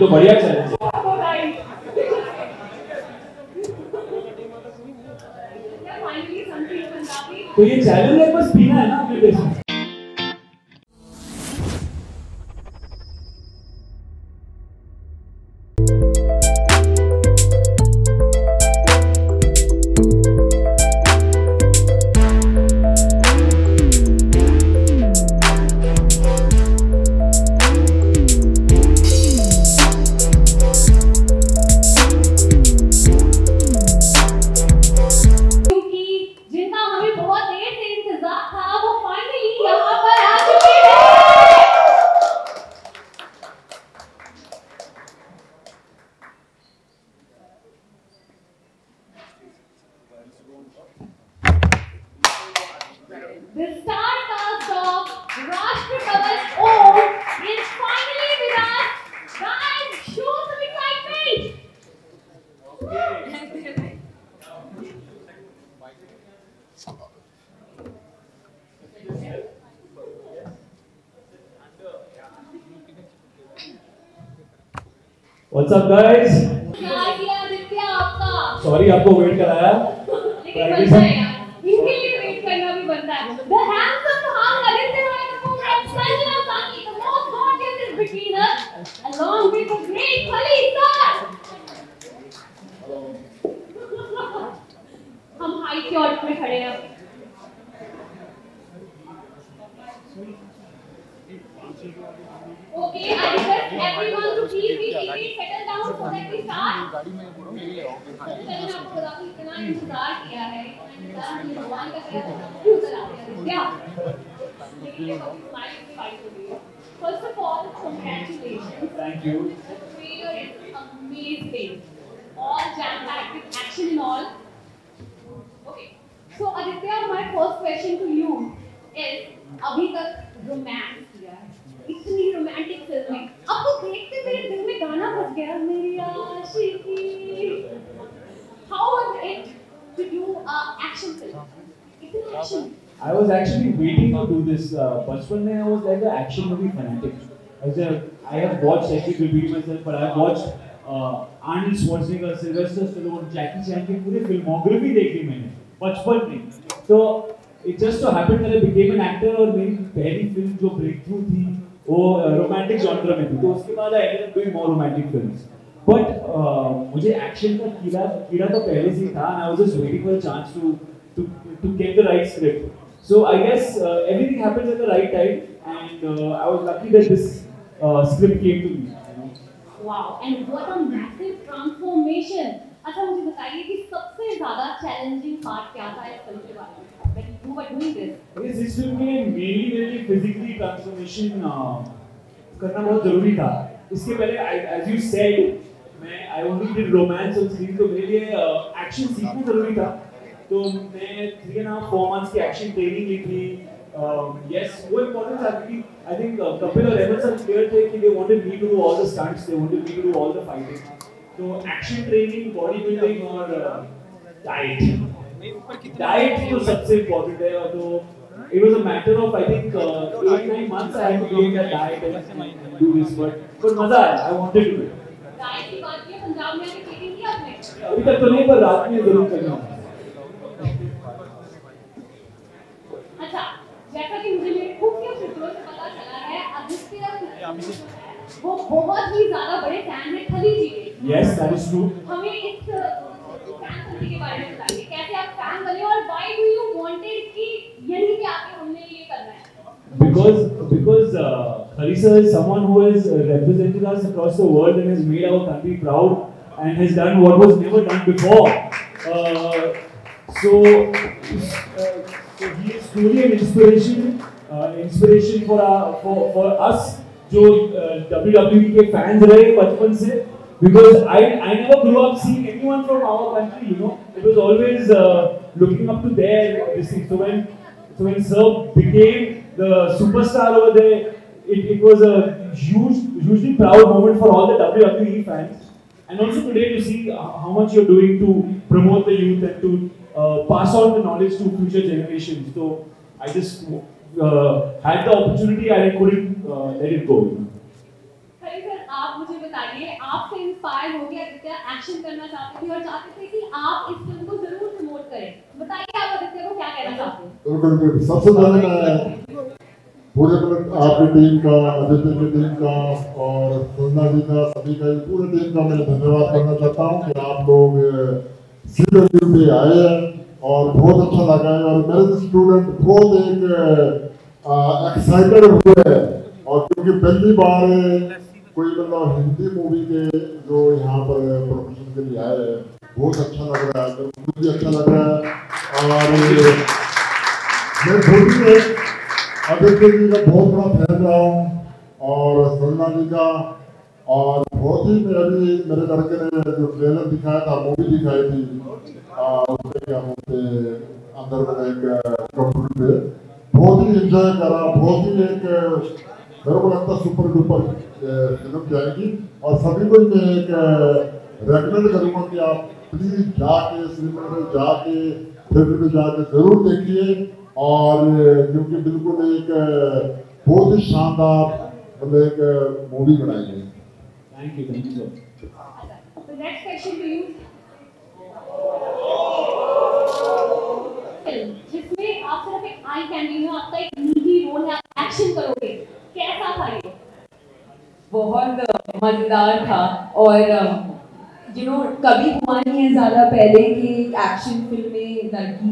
तो बढ़िया चैलेंज है. तो ये चैलेंज है, बस पीना है ना अपने देश में लेकिन है यार इनके लिए वेट करना भी बनता है the handsome hunk Aditya Roy Kapur and Sanjana Saki the most gorgeous is between us along with the great Khali sir हम हाई के ऑर्डर में खड़े हैं Okay, I request everyone to please be seated, settle down so that we start. मैंने आपको बता दूँ, इतना इंतज़ार किया है इतना इंतज़ार भगवान का किया था क्यों चला क्या लेकिन ये तो की फाइट हो है first of all congratulations thank you trailer is amazing all jam packed with action and all okay so aditya my first question to you is अभी तक रोमांस है इतनी रोमांटिक फ़िल्म है अब तो देखते मेरे दिल में गाना बज गया मेरी आशिकी how was it to do a action film इतनी action I was actually waiting to do this. Uh, बचपन में I was like an action movie fanatic. As a, I have watched, I can repeat myself, but I have watched uh, Arnold Schwarzenegger, Sylvester Stallone, Jackie Chan की पूरी filmography देख ली मैंने बचपन में. So it just so happened that I became an actor और मेरी पहली film जो breakthrough थी वो रोमांटिक जॉनर में थी तो उसके बाद I doing more romantic films. But uh, मुझे एक्शन का कीड़ा कीड़ा तो पहले से ही था a chance to to to get the right script. So I guess uh, everything happens at the right time, and uh, I was lucky that this uh, script came to me. You know? Wow, and what a massive transformation. अच्छा मुझे बताइए कि सबसे ज़्यादा challenging part क्या था इस film के बारे में you were doing this? इस फ़िल्म में मेनली मेरे लिए फिजिकली ट्रांसफॉर्मेशन करना बहुत ज़रूरी था। इसके पहले एज यू सेड मैं I only did romance on screen तो मेरे लिए एक्शन सीखना ज़रूरी था। तो मैं three and half four months की एक्शन ट्रेनिंग ली थी। यस वो इम्पोर्टेंट था क्योंकि आई थिंक कपिल और अहमद सर क्लियर थे कि they wanted me to do all the stunts they wanted me to do all the fighting तो एक्शन ट्रेनिंग बॉडी बिल्डिंग और डाइट डाइट तो सबसे इम्पोर्टेंट है तो it was a matter of I think uh, eight nine months I had to gain that diet and do this but but मज़ा आया I wanted to do it. गाय की बात की पंजाब में आके ट्रेनिंग की आपने? अभी तक तो नहीं पर रात में ज़रूर करना। अच्छा जैसा कि मुझे मेरे खूबसूरत चित्रों से पता चला है आदित्य वो बहुत ही ज़्यादा बड़े फ़ैन है खली जी। के yes that is true. हमें इस फ़ैन के बारे में because because uh, Harisa is someone who has uh, represented us across the world and has made our country proud and has done what was never done before. Uh, so, uh, so he is truly an inspiration, uh, inspiration for our, for for us जो uh, WWE के fans रहे बचपन से because I I never grew up seeing anyone from our country you know it was always uh, looking up to their this thing so when so when Sir became the superstar over there, it, it was a huge, hugely proud moment for all the WWE fans. And also today to see how how much you're doing to promote the youth and to uh, pass on the knowledge to future generations. So I just uh, had the opportunity and I couldn't uh, let it go. you know. आपसे inspire हो गया Aditya action करना चाहते थे और चाहते थे कि आप इस फिल्म को जरूर प्रमोट करें बताइए आप आदित्य को क्या कहना चाहते हैं बिल्कुल बिल्कुल सबसे पहले मैं पूरे मतलब आपकी टीम का, आदित्य की टीम का और सुंदर जी का, सभी का पूरी टीम का मैं धन्यवाद करना चाहता हूँ कि आप लोग सीरियल पे आए हैं और बहुत अच्छा लगा है और मेरे स्टूडेंट बहुत एक एक्साइटेड हुए हैं। और क्योंकि पहली बार कोई मतलब हिंदी मूवी के जो यहाँ पर प्रमोशन के लिए आए हैं, बहुत अच्छा लग रहा है, मुझे अच्छा लग रहा है। और मैं खुद भी आदित्य का बहुत बड़ा फ़ैन रहा हूँ और सलना जी का। और बहुत ही मेरे अभी मेरे लड़के ने जो ट्रेलर दिखाया था मूवी दिखाई थी आ, उसमें क्या बोलते अंदर में एक कंप्यूटर पे। बहुत ही एंजॉय करा बहुत ही एक मेरे को लगता सुपर डुपर फ़िल्म जाएगी और सभी को मैं एक रेकमेंड करूँगा कि आप प्लीज़ जाके सिनेमा में जाके थिएटर में जाके ज़रूर देखिए। और क्योंकि बिल्कुल एक बहुत ही शानदार मतलब एक मूवी बनाई है thank you thank you sir The next question to जिसमें आप सिर्फ़ एक आई कैंडी हो आपका एक निजी रोल है आप एक्शन करोगे कैसा था ये? बहुत मज़ेदार था। और यू नो कभी हुआ नहीं है ज़्यादा पहले कि एक्शन फ़िल्म में लड़की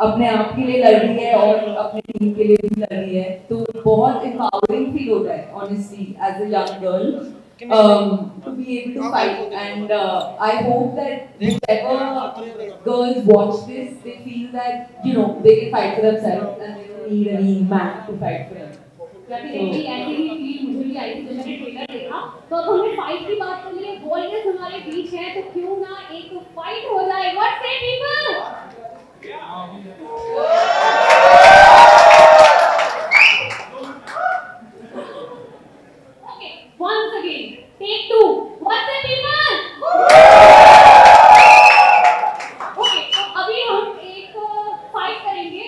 अपने आप के लिए लड़ रही है और अपने टीम के लिए भी लड़ रही है तो बहुत एम्पावरिंग फील होता है honestly as a young girl um to be able to fight and uh, I hope that whoever girls watch this they feel that you know they can fight for themselves and they don't need any man to fight for them. Definitely ऐसी ही feel मुझे भी आई थी जब मैंने trailer देखा तो अब हमें फाइट की बात कर लिए वॉरियर्स हमारे बीच हैं तो क्यों ना एक फाइट हो जाए what say people okay once again take two what say people okay तो अभी हम एक फाइट करेंगे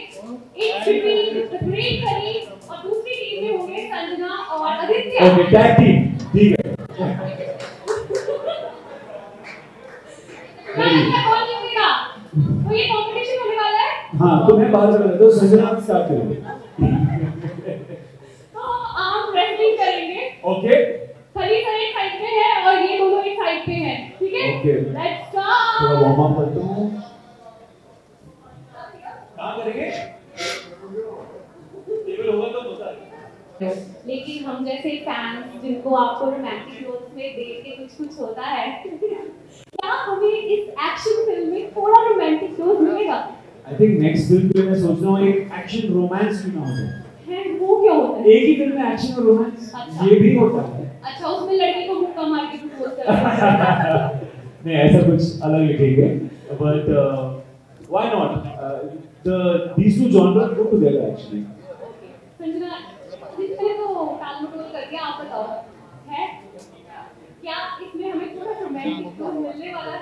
एक बिटवीन द ग्रेट करी और दूसरी टीम में होंगे संजना और आदित्य ओके टैग टीम ठीक है मैं इसका कॉल नहीं होगा तो ये कंपटीशन होने वाला है हाँ तो मैं बात कर रहा था सजना स्टार्ट करेंगे तो हम आर्म रेसलिंग करेंगे ओके खली सर एक साइड पे है और ये दोनों एक साइड पे हैं है. थोड़ा वार्म अप करता हूँ। कहाँ करेंगे? टेबल होगा तो बता लेकिन हम जैसे फैंस जिनको आपको रोमांटिक रोल्स में देख के कुछ कुछ होता है क्या हमें इस एक्शन फ़िल्म में थोड़ा रोमांटिक रोल मिलेगा? आई थिंक नेक्स्ट फ़िल्म के लिए मैं सोच रहा हूँ एक एक्शन रोमांस क्यों ना हो जाए। वो क्या होता है? एक ही फ़िल्म में एक्शन और रोमांस अच्छा। ये भी होता है। अच्छा उसमें लड़की को मुक्का मार के प्रपोज कर नहीं, ऐसा कुछ अलग लिखेंगे but why not the these two genre go together actually Sanjana जितने तो आप बताओ, है? क्या इसमें हमें थोड़ा रोमांटिक रोल मिलने वाला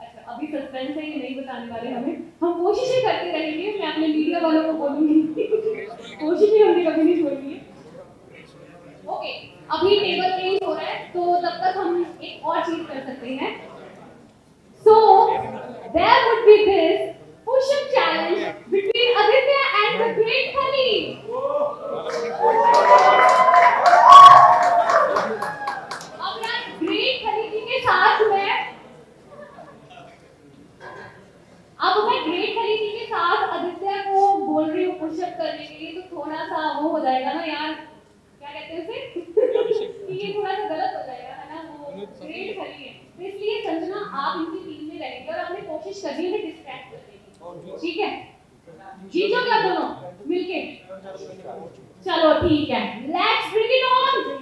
अच्छा अभी सस्पेंस है ये नहीं बताने वाले हमें? हम कोशिशें करते रहेंगे, मैं अपने मीडिया वालों को बोलूँगी। कोशिशें हमने कभी नहीं छोड़नी है। ओके अभी टेबल चेंज हो रहा है तो तब तक हम एक और चीज़ कर सकते हैं। So there would be this push up challenge between Aditya and the Great Khali. अब यार ग्रेट खली जी के साथ मैं अब मैं ग्रेट खली जी के साथ आदित्य को बोल रही हूँ पुशअप करने के लिए तो थोड़ा सा वो हो जाएगा ना यार क्या कहते हैं उसे कि ये थोड़ा सा गलत हो जाएगा है ना वो ग्रेट खली है तो इसलिए संजना आप इनकी टीम में रहेंगे और आपने कोशिश करनी है डिस्ट्रैक्ट करने की ठीक है जीतो क्या दोनों? मिलके? चलो ठीक है। लेट्स ब्रिंग इट ऑन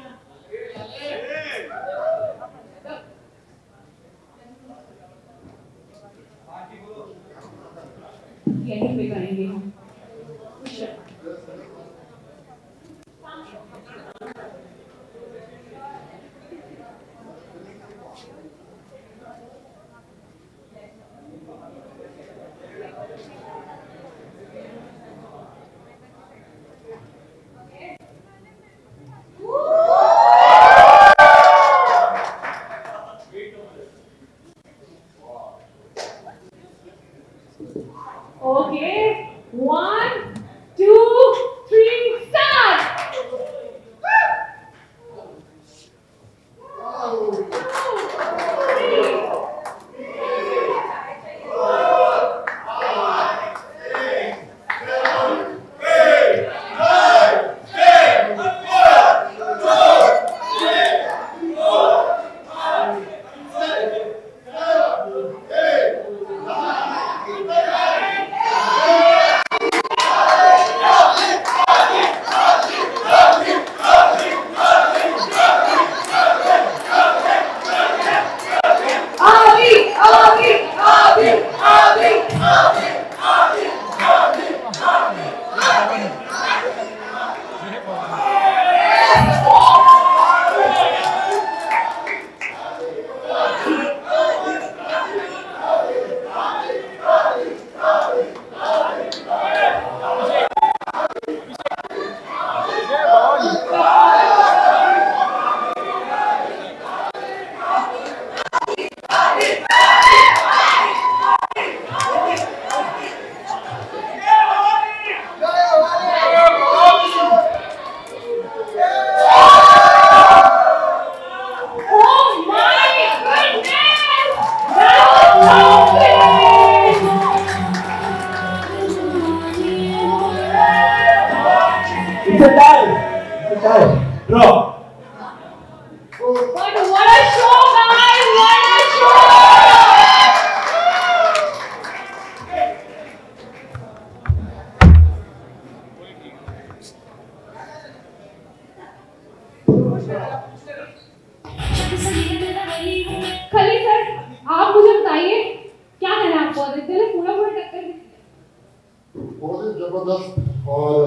बहुत ही ज़बरदस्त। और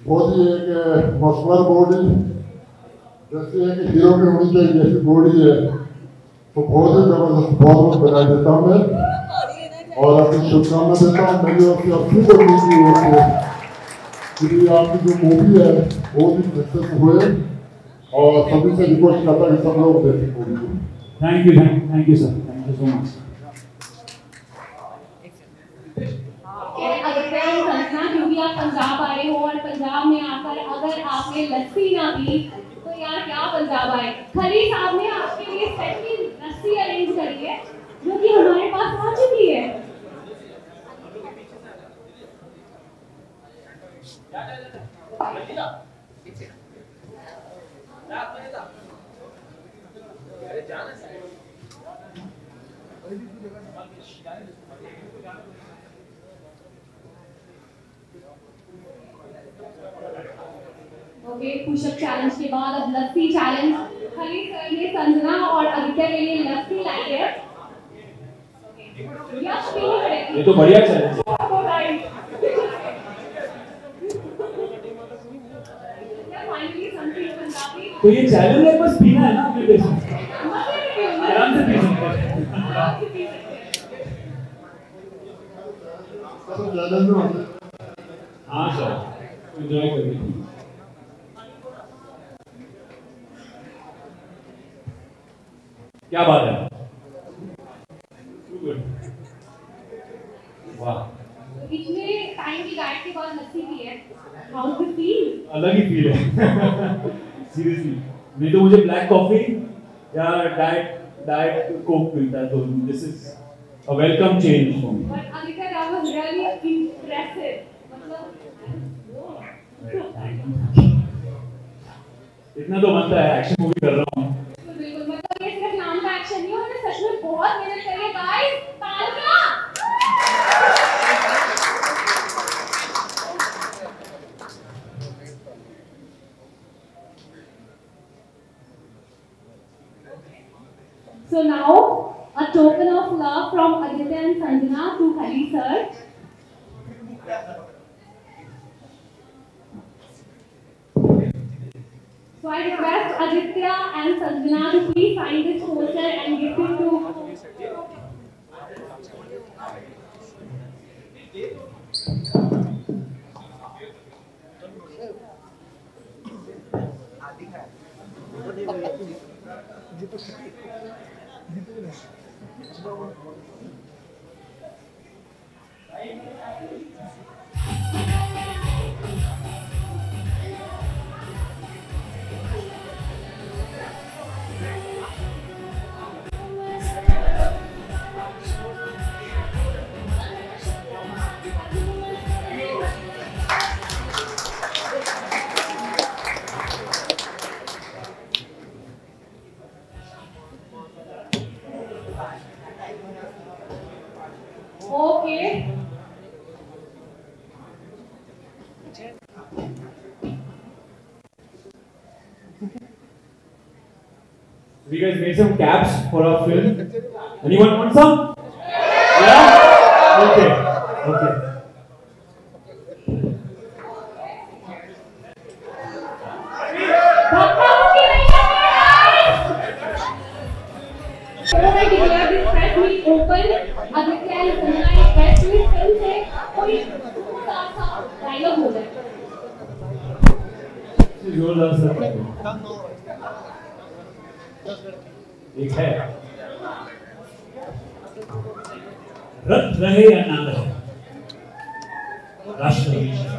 बहुत ही एक मस्कुलर बॉडी जैसे एक हीरो की होनी चाहिए जैसी बॉडी है तो बहुत ही ज़बरदस्त। बहुत बहुत बधाई देता हूँ मैं। और अपनी शुभकामना देता हूँ। मेरी ओर से अपनी को ओर से क्योंकि आपकी जो मूवी है बहुत ही सक्सेस हुए। और सभी से रिक्वेस्ट करता है कि सब लोग देखें मूवी को Thank you, thank, thank you, sir. Thank you so much. Aditya और संजना आप पंजाब आए हो और पंजाब में आकर अगर आपने लस्सी ना पी तो यार क्या पंजाब आए? खली साहब ने आपके लिए स्पेशली लस्सी अरेंज करी है, जो कि हमारे पास आ चुकी है। ओके पुशअप चैलेंज के बाद अब लस्सी चैलेंज खली सर ने संजना और आदित्य के लिए लस्सी लाई है। ये तो बढ़िया चैलेंज है। तो ये चैलेंज है बस पीना है ना अपने क्यों आराम से पी सकते हैं। हाँ सर एंजॉय करिए। क्या बात है? वाह। इतने टाइम की डाइट के बाद लस्सी पी है। हाउ टू फील अलग ही फील है। सीरियसली नहीं तो मुझे ब्लैक कॉफ़ी या डाइट डाइट कोक मिलता है तो this is a welcome change for me but Aditya that was really impressive मतलब इतना तो बनता है एक्शन मूवी कर रहा हूँ तो बिल्कुल मतलब ये सिर्फ़ नाम का एक्शन नहीं है उन्होंने सच में बहुत मेहनत करी है गाइस तालियाँ So now, a token of love from Aditya and Sanjana to Kali sir. So I request Aditya and Sanjana to please sign this poster and give it to Okay. Guys made some caps for our film. Anyone want some? Yeah? Okay. Okay. रथ रहे या ना रहे राष्ट्र जय